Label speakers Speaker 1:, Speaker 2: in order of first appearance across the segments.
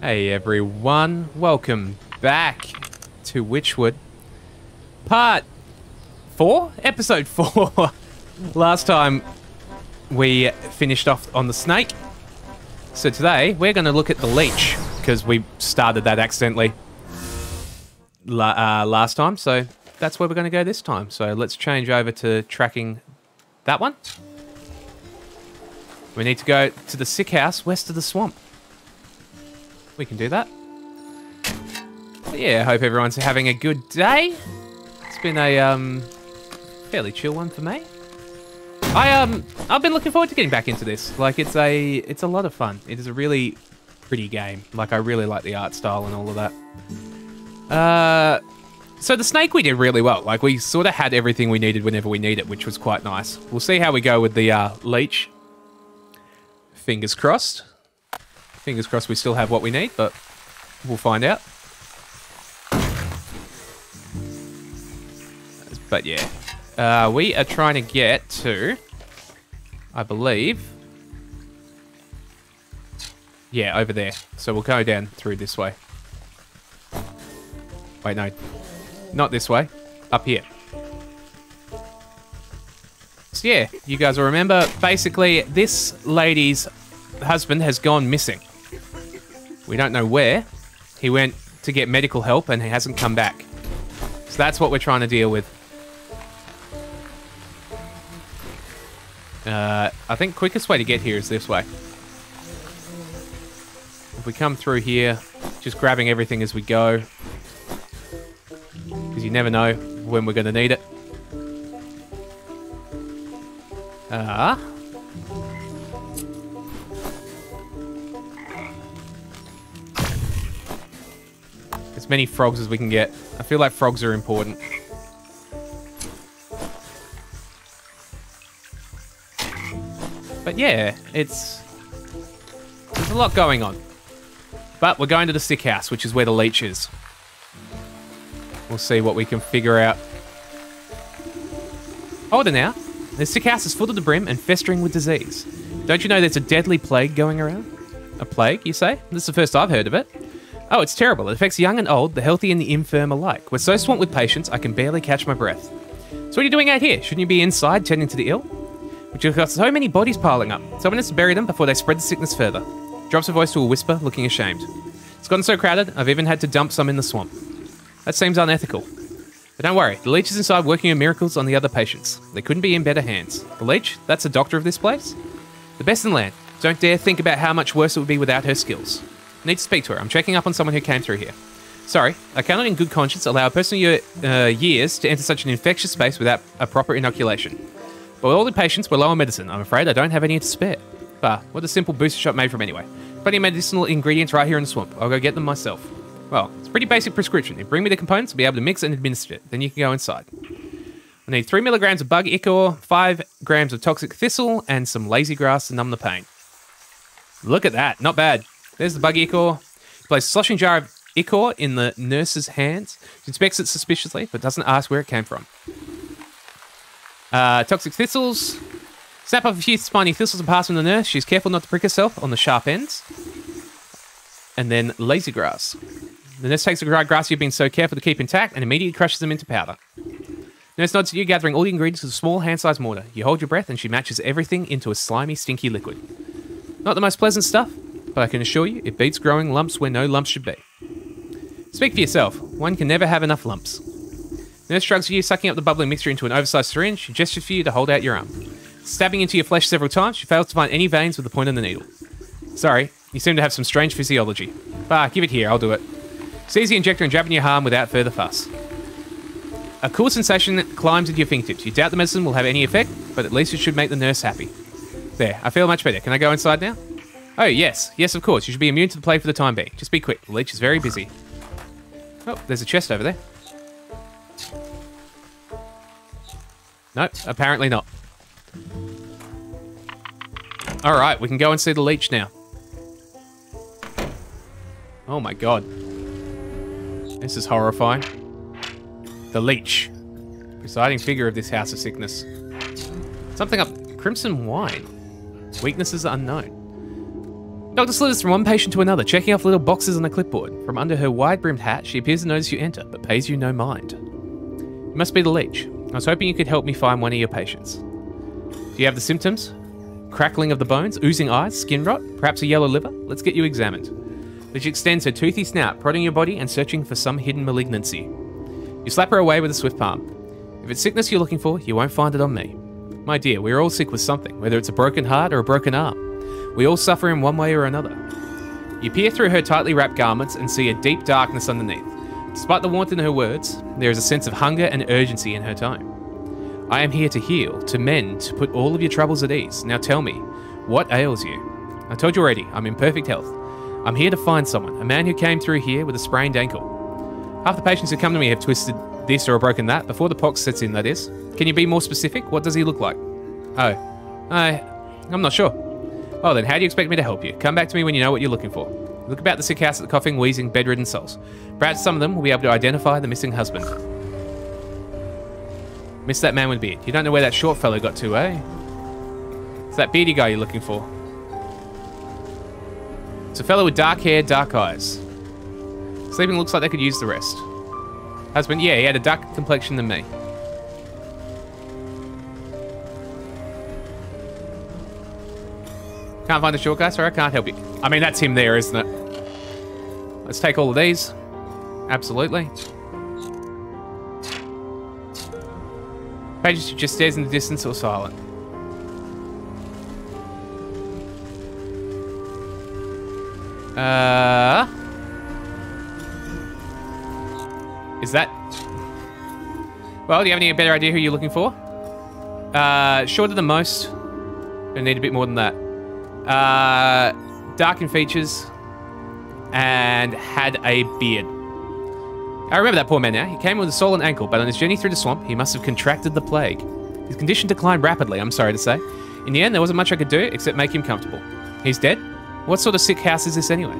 Speaker 1: Hey everyone, welcome back to Wytchwood. Part 4? Episode 4. Last time we finished off on the snake. So today we're going to look at the leech because we started that accidentally la uh, last time. So that's where we're going to go this time. So let's change over to tracking that one. We need to go to the sick house west of the swamp. We can do that. But yeah, hope everyone's having a good day. It's been a um, fairly chill one for me. I um, I've been looking forward to getting back into this. Like, it's a, it's a lot of fun. It is a really pretty game. Like, I really like the art style and all of that. Uh, so the snake we did really well. Like, we sort of had everything we needed whenever we need it, which was quite nice. We'll see how we go with the uh, leech. Fingers crossed. Fingers crossed we still have what we need, but we'll find out. But yeah, uh, we are trying to get to, I believe, yeah, over there. So we'll go down through this way. Wait, no, not this way, up here. So yeah, you guys will remember, basically, this lady's husband has gone missing. We don't know where. He went to get medical help and he hasn't come back. So that's what we're trying to deal with. Uh, I think quickest way to get here is this way. If we come through here, just grabbing everything as we go. Because you never know when we're going to need it. Ah. Uh, many frogs as we can get. I feel like frogs are important. But yeah, it's... There's a lot going on. But we're going to the sick house, which is where the leech is. We'll see what we can figure out. Hold it now. The sick house is full to the brim and festering with disease. Don't you know there's a deadly plague going around? A plague, you say? This is the first I've heard of it. Oh, it's terrible. It affects young and old, the healthy and the infirm alike. We're so swamped with patients, I can barely catch my breath. So what are you doing out here? Shouldn't you be inside tending to the ill? But you've got so many bodies piling up. Someone has to bury them before they spread the sickness further. Drops her voice to a whisper, looking ashamed. It's gotten so crowded, I've even had to dump some in the swamp. That seems unethical. But don't worry, the leech is inside working her miracles on the other patients. They couldn't be in better hands. The leech? That's the doctor of this place? The best in land. Don't dare think about how much worse it would be without her skills. Need to speak to her. I'm checking up on someone who came through here. Sorry, I cannot in good conscience allow a person of your uh, years to enter such an infectious space without a proper inoculation. But with all the patients, we're low on medicine. I'm afraid I don't have any to spare. Bah, what a simple booster shot made from anyway. Plenty of medicinal ingredients right here in the swamp. I'll go get them myself. Well, it's a pretty basic prescription. If you bring me the components, I'll be able to mix and administer it. Then you can go inside. I need 3 milligrams of bug ichor, 5 grams of toxic thistle, and some lazy grass to numb the pain. Look at that. Not bad. There's the bug ichor. He places a sloshing jar of ichor in the nurse's hands. She inspects it suspiciously, but doesn't ask where it came from. Uh, toxic thistles. Snap off a few spiny thistles and pass them to the nurse. She's careful not to prick herself on the sharp ends. And then lazy grass. The nurse takes the dry grass you've been so careful to keep intact and immediately crushes them into powder. Nurse nods to you, gathering all the ingredients with a small hand-sized mortar. You hold your breath and she matches everything into a slimy, stinky liquid. Not the most pleasant stuff, but I can assure you it beats growing lumps where no lumps should be. Speak for yourself. One can never have enough lumps. Nurse shrugs for you, sucking up the bubbling mixture into an oversized syringe. She gestures for you to hold out your arm. Stabbing into your flesh several times, she fails to find any veins with the point of the needle. Sorry, you seem to have some strange physiology. Bah, give it here, I'll do it. Seize the injector and jab in your arm without further fuss. A cool sensation climbs into your fingertips. You doubt the medicine will have any effect, but at least it should make the nurse happy. There, I feel much better. Can I go inside now? Oh, yes. Yes, of course. You should be immune to the plague for the time being. Just be quick. The leech is very busy. Oh, there's a chest over there. Nope, apparently not. Alright, we can go and see the leech now. Oh my god. This is horrifying. The leech. Presiding figure of this house of sickness. Something up. Crimson wine. Weaknesses unknown. Doctor slithers from one patient to another, checking off little boxes on a clipboard. From under her wide brimmed hat, she appears to notice you enter, but pays you no mind. You must be the leech. I was hoping you could help me find one of your patients. Do you have the symptoms? Crackling of the bones, oozing eyes, skin rot, perhaps a yellow liver? Let's get you examined. Leech extends her toothy snout, prodding your body and searching for some hidden malignancy. You slap her away with a swift palm. If it's sickness you're looking for, you won't find it on me. My dear, we're all sick with something, whether it's a broken heart or a broken arm. We all suffer in one way or another. You peer through her tightly wrapped garments and see a deep darkness underneath. Despite the warmth in her words, there is a sense of hunger and urgency in her tone. I am here to heal, to mend, to put all of your troubles at ease. Now tell me, what ails you? I told you already, I'm in perfect health. I'm here to find someone, a man who came through here with a sprained ankle. Half the patients who come to me have twisted this or broken that, before the pox sets in, that is. Can you be more specific? What does he look like? Oh, I, I'm not sure. Well then, how do you expect me to help you? Come back to me when you know what you're looking for. Look about the sick house at the coughing, wheezing, bedridden souls. Perhaps some of them will be able to identify the missing husband. Miss that man with beard. You don't know where that short fellow got to, eh? It's that beardy guy you're looking for. It's a fellow with dark hair, dark eyes. Sleeping looks like they could use the rest. Husband, yeah, he had a darker complexion than me. Can't find the short guy, sorry, I can't help you. I mean, that's him there, isn't it? Let's take all of these. Absolutely. Pages just stares in the distance or silent. Uh... Is that... Well, do you have any better idea who you're looking for? Uh, shorter than most. Gonna need a bit more than that. Uh, dark in features, and had a beard. I remember that poor man now. He came with a swollen ankle, but on his journey through the swamp, he must have contracted the plague. His condition declined rapidly, I'm sorry to say. In the end, there wasn't much I could do except make him comfortable. He's dead? What sort of sick house is this anyway?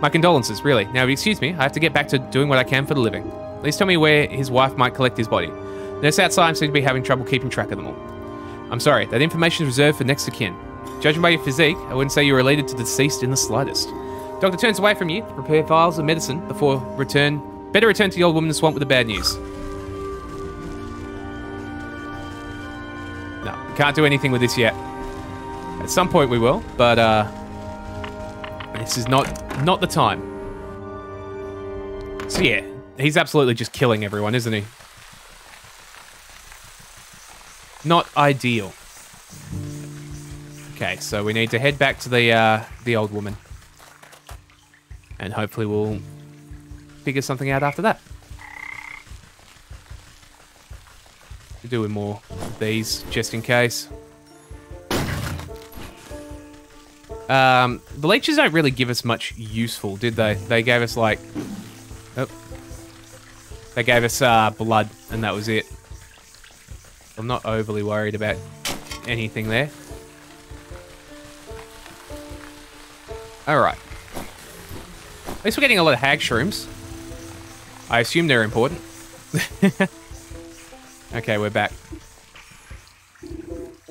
Speaker 1: My condolences, really. Now, excuse me, I have to get back to doing what I can for the living. Please tell me where his wife might collect his body. The Nurse outside seems to be having trouble keeping track of them all. I'm sorry, that information is reserved for next of kin. Judging by your physique, I wouldn't say you're related to the deceased in the slightest. Doctor turns away from you to prepare vials of medicine before return. Better return to the old woman in the swamp with the bad news. No, we can't do anything with this yet. At some point we will, but uh, this is not not the time. So yeah, he's absolutely just killing everyone, isn't he? Not ideal. Okay, so we need to head back to the uh, the old woman. And hopefully we'll figure something out after that. We're doing more of these, just in case. Um, the leeches don't really give us much useful, did they? They gave us, like... Oh, they gave us uh, blood, and that was it. I'm not overly worried about anything there. Alright. At least we're getting a lot of hag shrooms. I assume they're important. okay, we're back.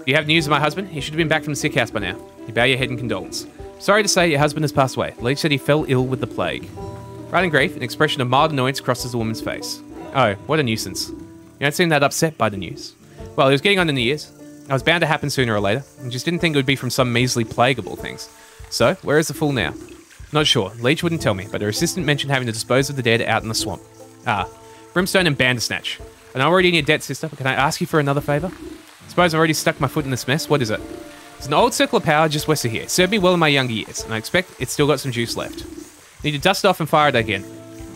Speaker 1: You have news of my husband? He should have been back from the sick house by now. You bow your head in condolence. Sorry to say, your husband has passed away. Leech said he fell ill with the plague. Right in grief, an expression of mild annoyance crosses the woman's face. Oh, what a nuisance. You don't seem that upset by the news. Well, he was getting on in the years. I was bound to happen sooner or later, and just didn't think it would be from some measly plague of all things. So, where is the fool now? Not sure. Leech wouldn't tell me, but her assistant mentioned having to dispose of the dead out in the swamp. Ah, Brimstone and Bandersnatch. And I'm already in your debt, sister, but can I ask you for another favour? Suppose I've already stuck my foot in this mess. What is it? It's an old circle of power just west of here. Served me well in my younger years, and I expect it's still got some juice left. Need to dust it off and fire it again.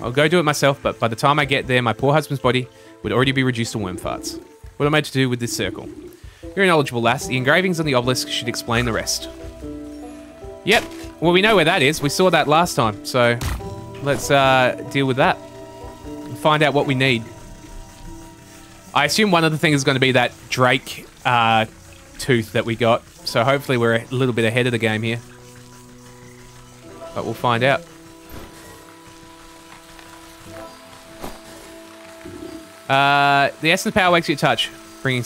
Speaker 1: I'll go do it myself, but by the time I get there, my poor husband's body would already be reduced to worm farts. What am I to do with this circle? You're a knowledgeable lass. The engravings on the obelisk should explain the rest. Yep. Well, we know where that is. We saw that last time. So let's uh, deal with that. Find out what we need. I assume one of the things is going to be that Drake uh, tooth that we got. So hopefully we're a little bit ahead of the game here. But we'll find out. Uh, the essence of power wakes you touch, bringing.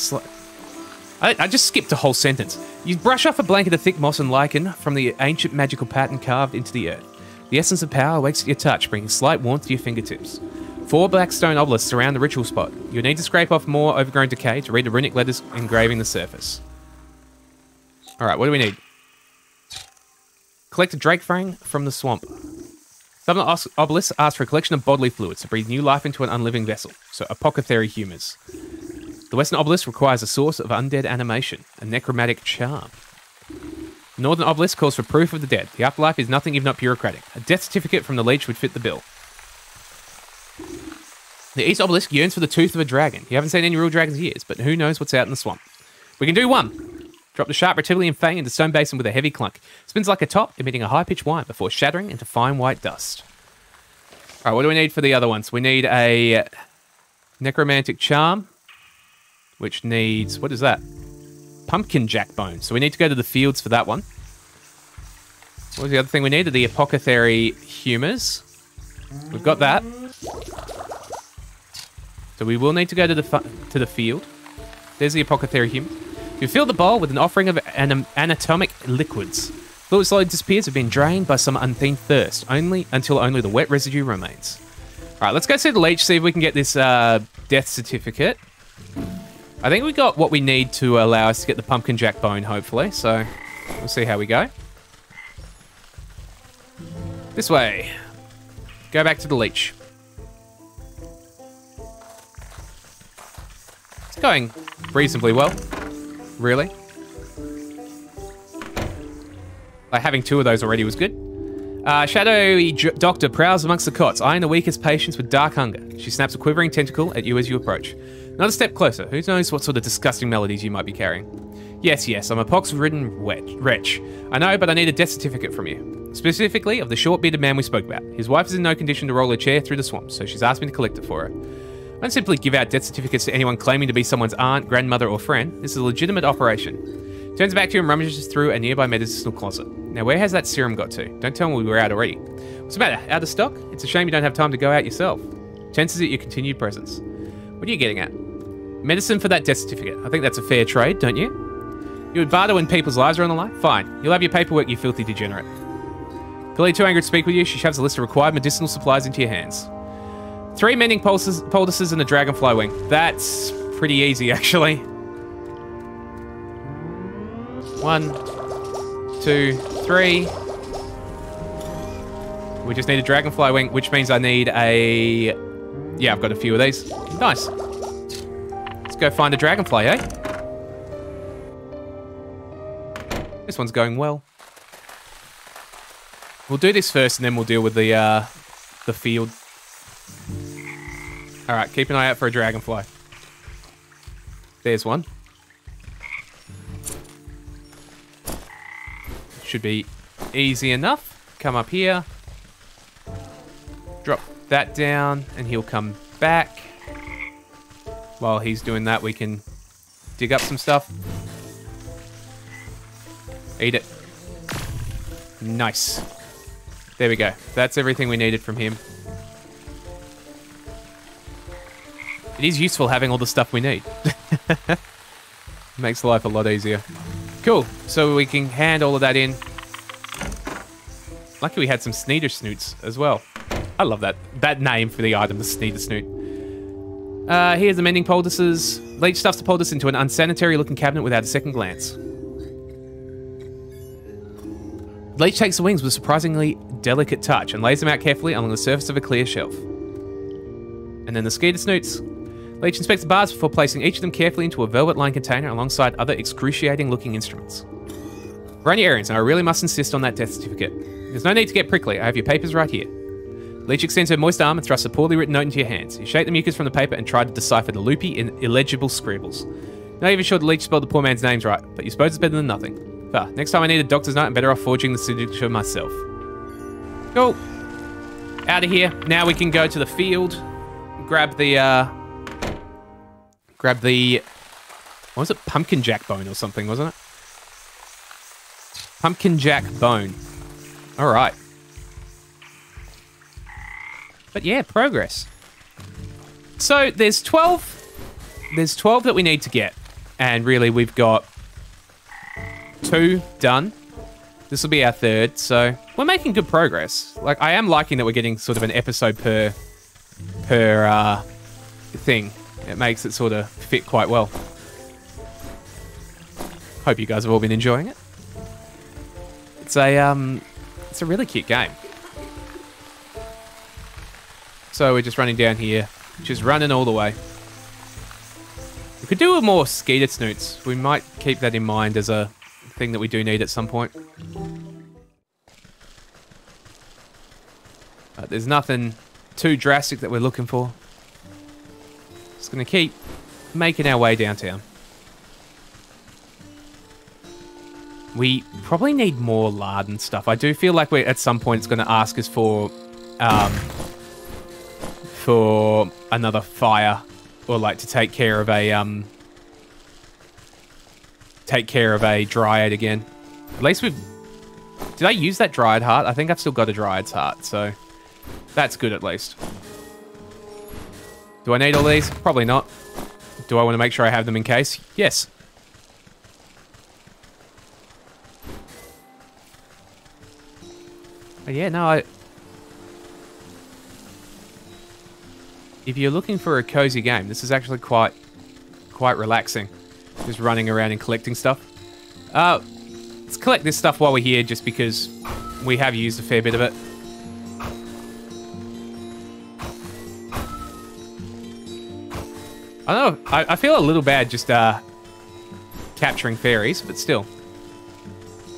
Speaker 1: I, I just skipped a whole sentence. You brush off a blanket of thick moss and lichen from the ancient magical pattern carved into the earth. The essence of power wakes at your touch, bringing slight warmth to your fingertips. Four black stone obelisks surround the ritual spot. You'll need to scrape off more overgrown decay to read the runic letters engraving the surface. Alright, what do we need? Collect a drake fang from the swamp. Some of the obelisks ask for a collection of bodily fluids to breathe new life into an unliving vessel, so apothecary humours. The western obelisk requires a source of undead animation, a necromantic charm. The northern obelisk calls for proof of the dead. The afterlife is nothing if not bureaucratic. A death certificate from the leech would fit the bill. The east obelisk yearns for the tooth of a dragon. You haven't seen any real dragons in years, but who knows what's out in the swamp. We can do one. Drop the sharp Reptilian fang into stone basin with a heavy clunk. Spins like a top, emitting a high-pitched whine before shattering into fine white dust. All right, what do we need for the other ones? We need a necromantic charm, which needs what is that? Pumpkin jack bone. So we need to go to the fields for that one. What was the other thing we needed? The apothecary humours. We've got that. So we will need to go to the to the field. There's the apothecary humours. You fill the bowl with an offering of an anatomic liquids. Fluid slowly disappears, have been drained by some unthemed thirst, only until only the wet residue remains. All right, let's go see the leech, see if we can get this uh, death certificate. I think we got what we need to allow us to get the pumpkin jack bone, hopefully. So we'll see how we go. This way. Go back to the leech. It's going reasonably well. Really? Like having two of those already was good. Uh, shadowy doctor prowls amongst the cots, eyeing the weakest patients with dark hunger. She snaps a quivering tentacle at you as you approach. Another step closer. Who knows what sort of disgusting melodies you might be carrying? Yes, yes, I'm a pox-ridden wretch. I know, but I need a death certificate from you. Specifically, of the short-bearded man we spoke about. His wife is in no condition to roll a chair through the swamp, so she's asked me to collect it for her. I don't simply give out death certificates to anyone claiming to be someone's aunt, grandmother, or friend. This is a legitimate operation. Turns back to you and rummages through a nearby medicinal closet. Now, where has that serum got to? Don't tell me we were out already. What's the matter? Out of stock? It's a shame you don't have time to go out yourself. Chances at your continued presence. What are you getting at? Medicine for that death certificate. I think that's a fair trade, don't you? You would barter when people's lives are on the line? Fine. You'll have your paperwork, you filthy degenerate. Billy too angry to speak with you, she shoves a list of required medicinal supplies into your hands. Three mending pulses, poultices and a dragonfly wing. That's pretty easy, actually. One, two, three. We just need a dragonfly wing, which means I need a... Yeah, I've got a few of these. Nice. Let's go find a dragonfly, eh? This one's going well. We'll do this first, and then we'll deal with the uh, the field. All right, keep an eye out for a dragonfly. There's one. Should be easy enough. Come up here. Drop that down, and he'll come back. While he's doing that, we can dig up some stuff. Eat it. Nice. There we go. That's everything we needed from him. It is useful having all the stuff we need. Makes life a lot easier. Cool. So we can hand all of that in. Lucky we had some Skeeter Snoots as well. I love that that name for the item, the Skeeter Snoot. Uh, here's the mending poultices. Leech stuffs the poultice into an unsanitary looking cabinet without a second glance. Leech takes the wings with a surprisingly delicate touch and lays them out carefully along the surface of a clear shelf. And then the Skeeter Snoots. Leech inspects the bars before placing each of them carefully into a velvet-lined container alongside other excruciating-looking instruments. Run your errands, and I really must insist on that death certificate. There's no need to get prickly, I have your papers right here. Leech extends her moist arm and thrusts a poorly written note into your hands. You shake the mucus from the paper and try to decipher the loopy and illegible scribbles. Not even sure the Leech spelled the poor man's names right, but you suppose it's better than nothing. Ah, next time I need a doctor's note, I'm better off forging the signature myself. Cool. Out of here. Now we can go to the field, grab the, uh, grab the, what was it? Pumpkin jack bone or something, wasn't it? Pumpkin jack bone. All right. But yeah, progress. So there's 12, there's 12 that we need to get. And really we've got two done. This will be our third, so we're making good progress. Like, I am liking that we're getting sort of an episode per per uh, thing. It makes it sort of fit quite well. Hope you guys have all been enjoying it. It's a um, it's a really cute game. So we're just running down here, just running all the way. We could do a more skeeter snoots. We might keep that in mind as a thing that we do need at some point. But there's nothing too drastic that we're looking for. Just gonna keep making our way downtown. We probably need more lard and stuff. I do feel like we at some point it's going to ask us for um, for another fire or like to take care of a um, take care of a dryad again. At least we've did I use that dryad heart? I think I've still got a dryad's heart, so that's good at least. Do I need all these? Probably not. Do I want to make sure I have them in case? Yes. But yeah, no, I... If you're looking for a cozy game, this is actually quite, quite relaxing. Just running around and collecting stuff. Uh, let's collect this stuff while we're here, just because we have used a fair bit of it. I don't know, I, I feel a little bad just uh, capturing fairies, but still.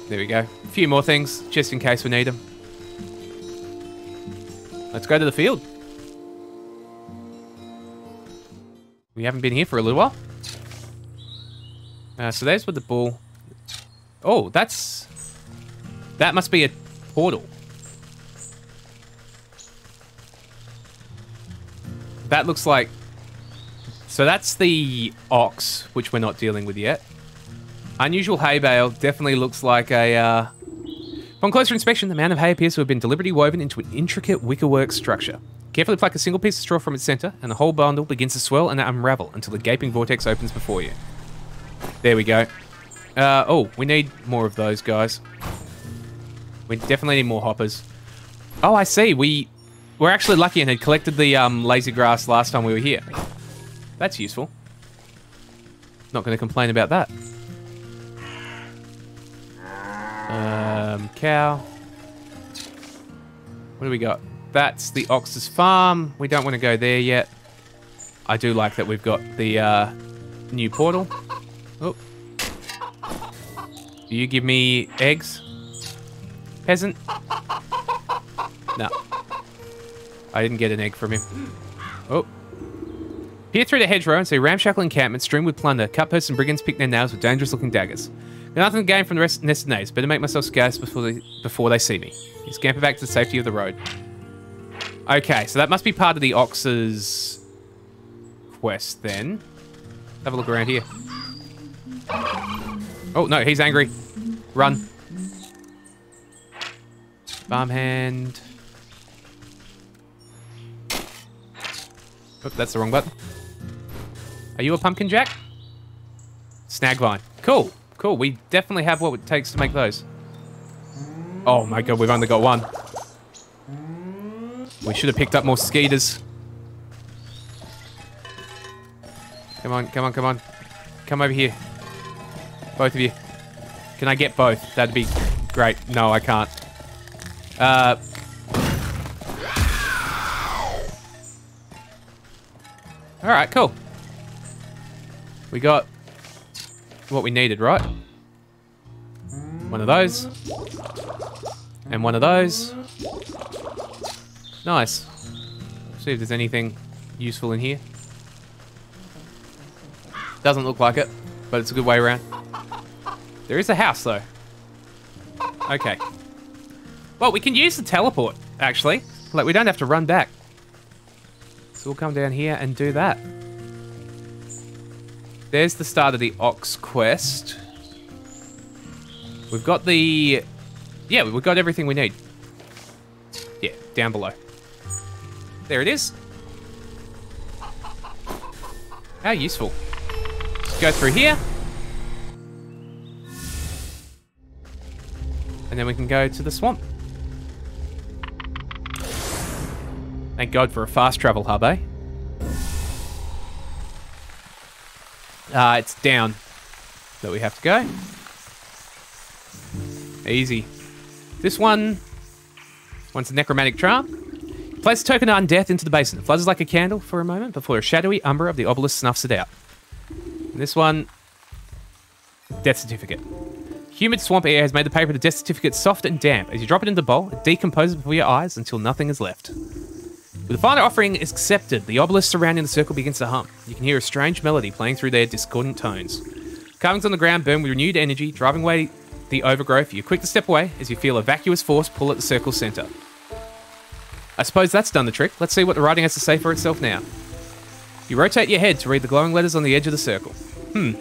Speaker 1: There we go. A few more things, just in case we need them. Let's go to the field. We haven't been here for a little while. Uh, so there's with the ball. Oh, that's... That must be a portal. That looks like... So that's the ox, which we're not dealing with yet. Unusual hay bale definitely looks like a... Uh, Upon closer inspection, the mound of hay appears to have been deliberately woven into an intricate wickerwork structure. Carefully pluck a single piece of straw from its center, and the whole bundle begins to swell and unravel until the gaping vortex opens before you. There we go. Uh, oh, we need more of those guys. We definitely need more hoppers. Oh, I see. We were actually lucky and had collected the um, lazy grass last time we were here. That's useful. Not going to complain about that. Um, cow. What do we got? That's the Ox's farm. We don't want to go there yet. I do like that we've got the uh, new portal. Oh. Do you give me eggs? Peasant? No. I didn't get an egg from him. Oh. Peer through the hedgerow and see ramshackle encampment strewn with plunder. Cutpurse and brigands pick their nails with dangerous looking daggers. Nothing to gain from the rest nested knaves. Better make myself scarce before they, before they see me. Scamper back to the safety of the road. Okay, so that must be part of the Ox's quest then. Have a look around here. Oh, no, he's angry. Run. Farmhand. Oh, that's the wrong button. Are you a pumpkin jack? Snagvine. Cool. Cool, we definitely have what it takes to make those. Oh my god, we've only got one. We should have picked up more skeeters. Come on, come on, come on. Come over here. Both of you. Can I get both? That'd be great. No, I can't. Uh... Alright, cool. We got what we needed, right? One of those. And one of those. Nice. See if there's anything useful in here. Doesn't look like it, but it's a good way around. There is a house, though. Okay. Well, we can use the teleport, actually. Like, we don't have to run back. So we'll come down here and do that. There's the start of the Ox quest. We've got the... Yeah, we've got everything we need. Yeah, down below. There it is. How useful. Go through here. And then we can go to the swamp. Thank God for a fast travel hub, eh? Uh, it's down that we have to go. Easy. This one, once a necromantic charm. Place a token of undeath into the basin. It flutters like a candle for a moment before a shadowy umber of the obelisk snuffs it out. And this one, death certificate. Humid swamp air has made the paper of the death certificate soft and damp. As you drop it into the bowl, it decomposes before your eyes until nothing is left. With the final offering is accepted, the obelisk surrounding the circle begins to hum. You can hear a strange melody playing through their discordant tones. Carvings on the ground burn with renewed energy, driving away the overgrowth. You're quick to step away as you feel a vacuous force pull at the circle's center. I suppose that's done the trick. Let's see what the writing has to say for itself now. You rotate your head to read the glowing letters on the edge of the circle. Hmm.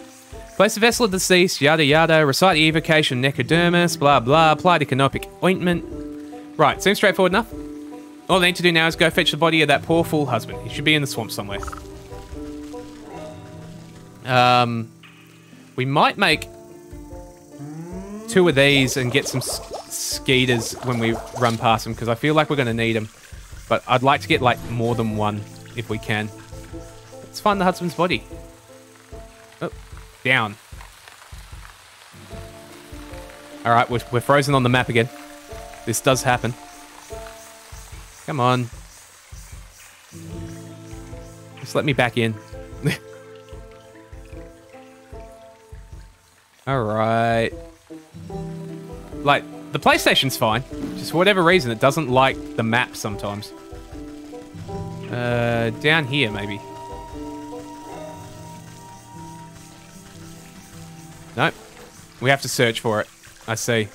Speaker 1: Place the vessel of the deceased, yada yada, recite the evocation necodermis, blah blah, apply the canopic ointment. Right, seems straightforward enough. All they need to do now is go fetch the body of that poor fool husband. He should be in the swamp somewhere. Um, we might make two of these and get some skeeters when we run past them because I feel like we're going to need them. But I'd like to get like more than one if we can. Let's find the husband's body. Oh, down. All right, we're, we're frozen on the map again. This does happen. Come on. Just let me back in. All right. Like, the PlayStation's fine. Just for whatever reason, it doesn't like the map sometimes. Uh, down here, maybe. Nope. We have to search for it. I see.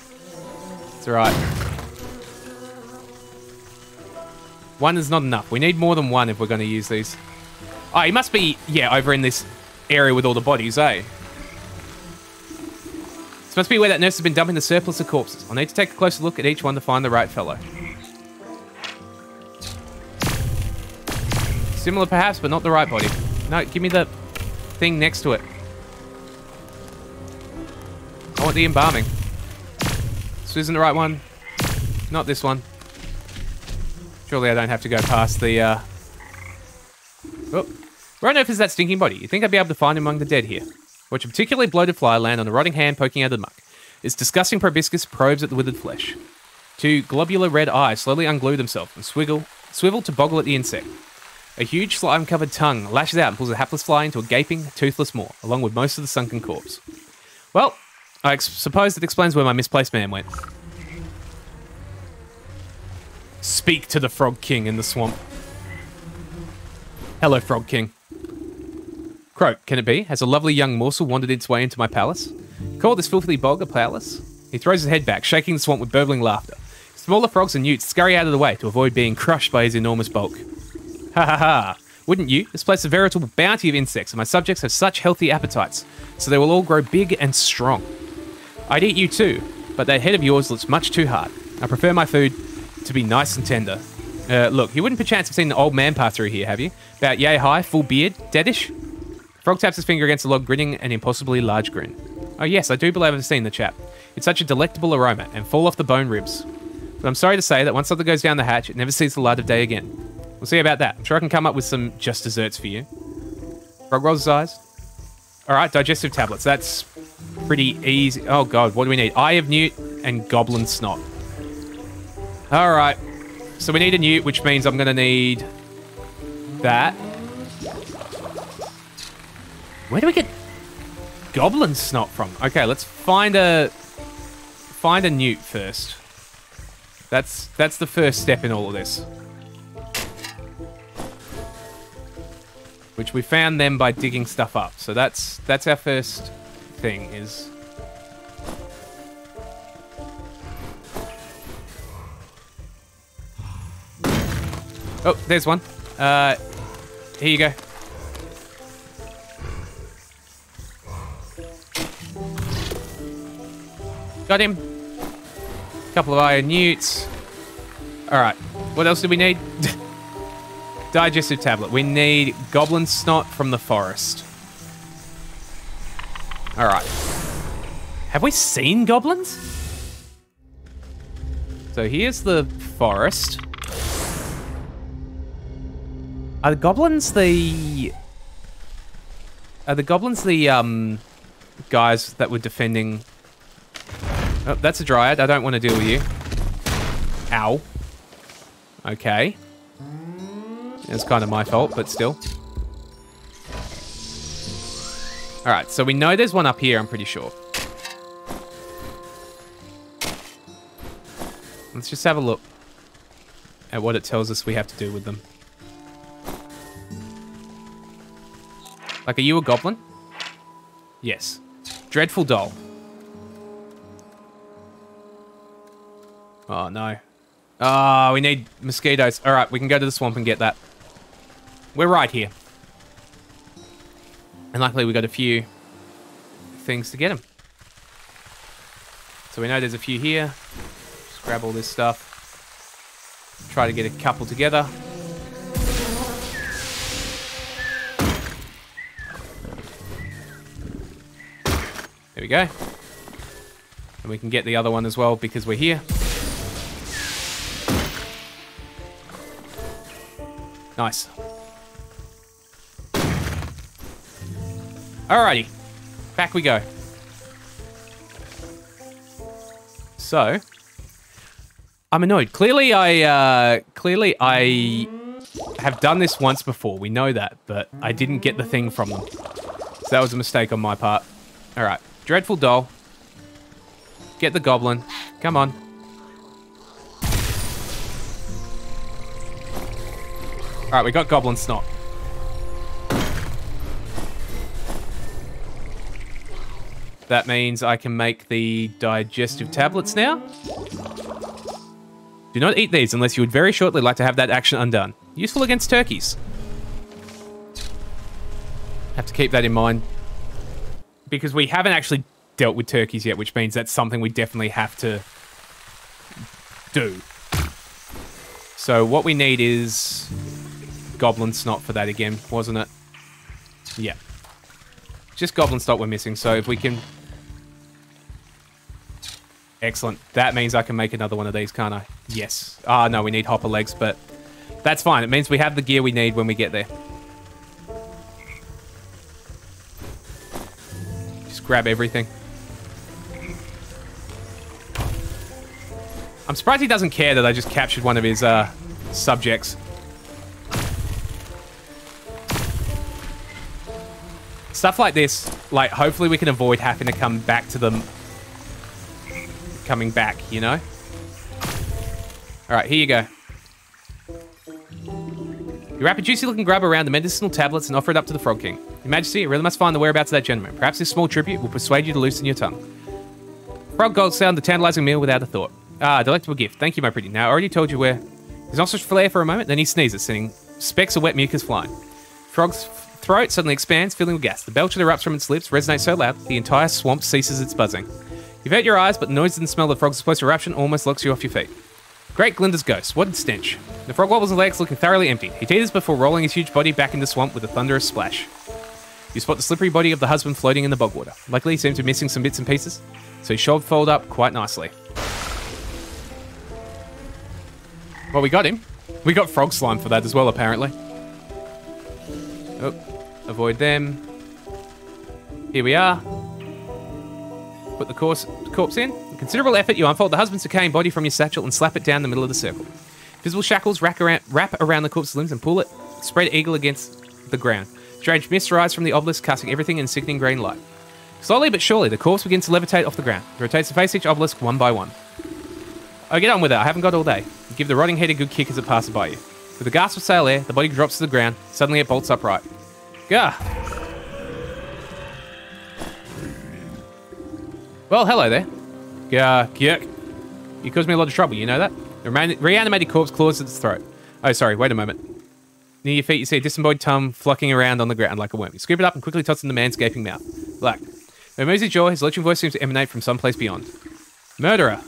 Speaker 1: It's alright. One is not enough. We need more than one if we're going to use these. Oh, he must be, yeah, over in this area with all the bodies, eh? This must be where that nurse has been dumping the surplus of corpses. I'll need to take a closer look at each one to find the right fellow. Similar perhaps, but not the right body. No, give me the thing next to it. I want the embalming. This isn't the right one. Not this one. Surely I don't have to go past the, uh... Oh. Where on earth is that stinking body? You think I'd be able to find him among the dead here? Watch a particularly bloated fly land on a rotting hand poking out of the muck. Its disgusting proboscis probes at the withered flesh. Two globular red eyes slowly unglue themselves and swiggle, swivel to boggle at the insect. A huge slime-covered tongue lashes out and pulls a hapless fly into a gaping, toothless maw, along with most of the sunken corpse. Well, I ex- suppose that explains where my misplaced man went. Speak to the Frog King in the swamp. Hello, Frog King. Croak, can it be? Has a lovely young morsel wandered its way into my palace? Call this filthy bog a palace? He throws his head back, shaking the swamp with burbling laughter. Smaller frogs and newts scurry out of the way to avoid being crushed by his enormous bulk. Ha ha ha! Wouldn't you? This place is a veritable bounty of insects, and my subjects have such healthy appetites, so they will all grow big and strong. I'd eat you too, but that head of yours looks much too hard. I prefer my food to be nice and tender. Uh, look, you wouldn't perchance have seen the old man pass through here, have you? About yay high, full beard, deadish? Frog taps his finger against the log, grinning an impossibly large grin. Oh yes, I do believe I've seen the chap. It's such a delectable aroma, and fall off the bone ribs. But I'm sorry to say that once something goes down the hatch, it never sees the light of day again. We'll see about that. I'm sure I can come up with some just desserts for you. Frog rolls his eyes. Alright, digestive tablets. That's pretty easy. Oh god, what do we need? Eye of Newt and Goblin Snot. Alright. So we need a Newt, which means I'm going to need that. Where do we get goblin snot from? Okay, let's find a find a newt first. That's that's the first step in all of this. Which we found them by digging stuff up. So that's that's our first thing is Oh, there's one. Uh, here you go. Got him. Couple of iron newts. Alright. What else do we need? Digestive tablet. We need goblin snot from the forest. Alright. Have we seen goblins? So here's the forest. Are the goblins the... Are the goblins the, um, guys that were defending... Oh, that's a dryad. I don't want to deal with you. Ow. Okay. It's kind of my fault, but still. Alright, so we know there's one up here, I'm pretty sure. Let's just have a look at what it tells us we have to do with them. Like, are you a goblin? Yes. Dreadful doll. Oh, no. Oh, we need mosquitoes. All right, we can go to the swamp and get that. We're right here. And luckily we got a few things to get them. So we know there's a few here. Just grab all this stuff. Try to get a couple together. There we go. And we can get the other one as well because we're here. Nice. Alrighty. Back we go. So, I'm annoyed. Clearly I, uh, clearly I have done this once before. We know that, but I didn't get the thing from them. So that was a mistake on my part. Alright. Dreadful doll. Get the goblin. Come on. Alright, we got goblin snot. That means I can make the digestive tablets now. Do not eat these unless you would very shortly like to have that action undone. Useful against turkeys. Have to keep that in mind. Because we haven't actually dealt with turkeys yet, which means that's something we definitely have to do. So what we need is goblin snot for that again, wasn't it? Yeah. Just goblin snot we're missing, so if we can... Excellent. That means I can make another one of these, can't I? Yes. Ah, no, we need hopper legs, but that's fine. It means we have the gear we need when we get there. Just grab everything. I'm surprised he doesn't care that I just captured one of his uh, subjects. Stuff like this, like, hopefully we can avoid having to come back to them coming back, you know? All right, here you go. You wrap a juicy looking grub around the medicinal tablets and offer it up to the Frog King. Your Majesty, you really must find the whereabouts of that gentleman. Perhaps this small tribute will persuade you to loosen your tongue. Frog Gold sound the tantalizing meal without a thought. Ah, delectable gift. Thank you, my pretty. Now, I already told you where. His nostrils flare for a moment, then he sneezes, sending specks of wet mucus flying. Frog's throat suddenly expands, filling with gas. The belch that erupts from its lips resonates so loud, the entire swamp ceases its buzzing. You've hurt your eyes, but the noise and smell of the frog's explosive eruption almost locks you off your feet. Great Glinda's ghost. What a stench. The frog wobbles his legs, looking thoroughly empty. He teeters before rolling his huge body back into the swamp with a thunderous splash. You spot the slippery body of the husband floating in the bog water. Luckily, he seems to be missing some bits and pieces, so he should fold up quite nicely. Well, we got him. We got frog slime for that as well, apparently. Avoid them. Here we are. Put the corpse, in. With considerable effort, you unfold the husband's decaying body from your satchel and slap it down the middle of the circle. Visible shackles wrap around, wrap around the corpse's limbs and pull it, spread eagle against the ground. Strange mist rise from the obelisk, casting everything in sickening green light. Slowly but surely, the corpse begins to levitate off the ground. It rotates to face each obelisk one by one. Oh, get on with it. I haven't got all day. You give the rotting head a good kick as it passes by you. With a gasp of sail air, the body drops to the ground. Suddenly, it bolts upright. Gah! Well, hello there. Gah, yuck. You caused me a lot of trouble, you know that? The reanimated corpse claws at its throat. Oh, sorry, wait a moment. Near your feet, you see a disembodied tongue flocking around on the ground like a worm. You scoop it up and quickly toss it in the man's gaping mouth. Black. When he moves his jaw, his lurching voice seems to emanate from someplace beyond. Murderer.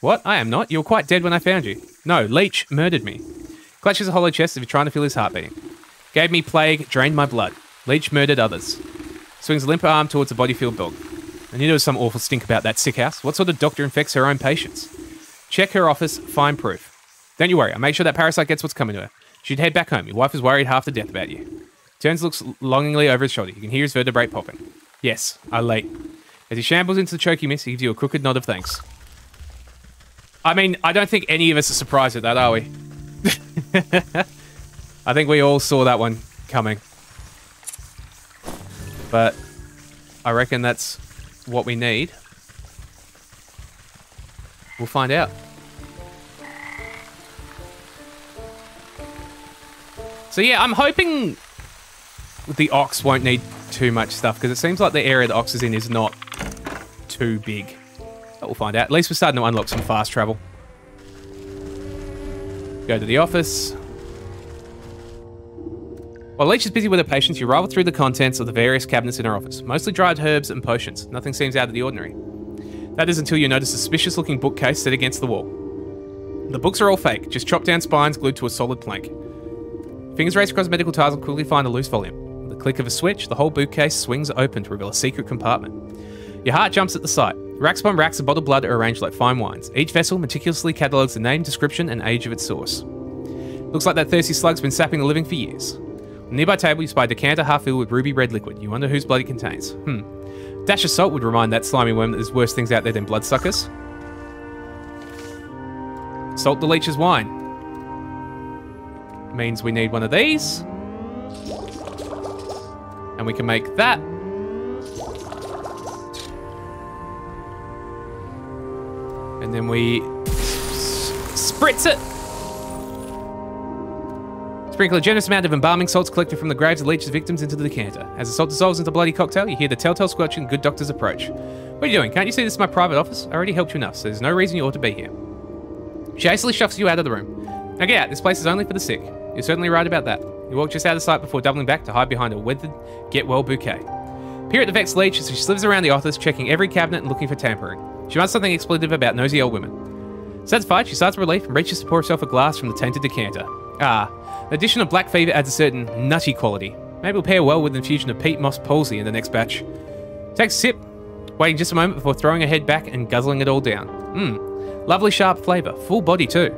Speaker 1: What? I am not. You were quite dead when I found you. No, Leech murdered me. Clutches a hollow chest as if trying to feel his heart beating. Gave me plague, drained my blood. Leech murdered others. Swings a limp arm towards a body-filled dog. I knew there was some awful stink about that sick house. What sort of doctor infects her own patients? Check her office, find proof. Don't you worry, I'll make sure that parasite gets what's coming to her. She'd head back home. Your wife is worried half to death about you. Turns looks longingly over his shoulder. You can hear his vertebrae popping. Yes, I late. As he shambles into the choky mist, he gives you a crooked nod of thanks. I mean, I don't think any of us are surprised at that, are we? I think we all saw that one coming. But I reckon that's what we need. We'll find out. So yeah, I'm hoping the Ox won't need too much stuff because it seems like the area the Ox is in is not too big. But we'll find out. At least we're starting to unlock some fast travel. Go to the office. While Leech is busy with her patients, you rival through the contents of the various cabinets in her office, mostly dried herbs and potions. Nothing seems out of the ordinary. That is until you notice a suspicious looking bookcase set against the wall. The books are all fake, just chopped down spines glued to a solid plank. Fingers race across medical tiles and quickly find a loose volume. With the click of a switch, the whole bookcase swings open to reveal a secret compartment. Your heart jumps at the sight. Racks upon racks of bottled blood are arranged like fine wines. Each vessel meticulously catalogues the name, description, and age of its source. Looks like that thirsty slug's been sapping the living for years. Nearby table, you spy a decanter half filled with ruby red liquid. You wonder whose blood it contains. Hmm. Dash of salt would remind that slimy worm that there's worse things out there than bloodsuckers. Salt the leech's wine means we need one of these. And we can make that. And then we spritz it. Sprinkle a generous amount of embalming salts collected from the graves of Leech's victims into the decanter. As the salt dissolves into the bloody cocktail, you hear the telltale squelch and good doctor's approach. What are you doing? Can't you see this is my private office? I already helped you enough, so there's no reason you ought to be here. She hastily shuffles you out of the room. Now get out, this place is only for the sick. You're certainly right about that. You walk just out of sight before doubling back to hide behind a weathered get well bouquet. Peer at the Vex Leech as she slithers around the office, checking every cabinet and looking for tampering. She wants something expletive about nosy old women. Satisfied, she starts relief and reaches to pour herself a glass from the tainted decanter. Ah, the addition of black fever adds a certain nutty quality. Maybe it'll pair well with infusion of peat moss palsy in the next batch. Takes a sip, waiting just a moment before throwing her head back and guzzling it all down. Mmm, lovely sharp flavour, full body too.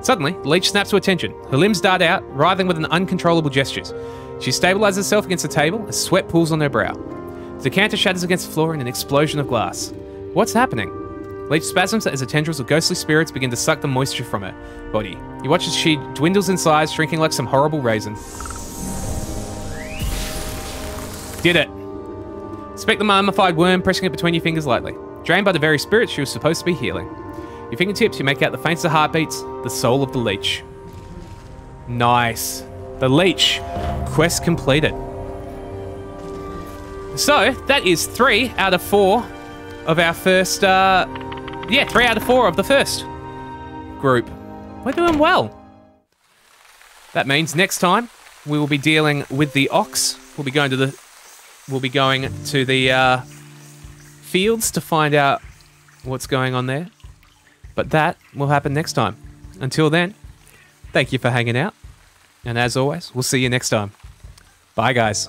Speaker 1: Suddenly, the leech snaps to attention. Her limbs dart out, writhing with an uncontrollable gestures. She stabilizes herself against the table as sweat pools on her brow. The decanter shatters against the floor in an explosion of glass. What's happening? Leech spasms as the tendrils of ghostly spirits begin to suck the moisture from her body. You watch as she dwindles in size, shrinking like some horrible raisin. Did it. Inspect the mummified worm, pressing it between your fingers lightly. Drained by the very spirits she was supposed to be healing. Your fingertips, you make out the faintest heartbeats, the soul of the leech. Nice. The leech. Quest completed. So, that is three out of four of our first, uh, yeah, three out of four of the first group. We're doing well. That means next time we will be dealing with the ox. We'll be going to the, we'll be going to the uh, fields to find out what's going on there. But that will happen next time. Until then, thank you for hanging out. And as always, we'll see you next time. Bye, guys.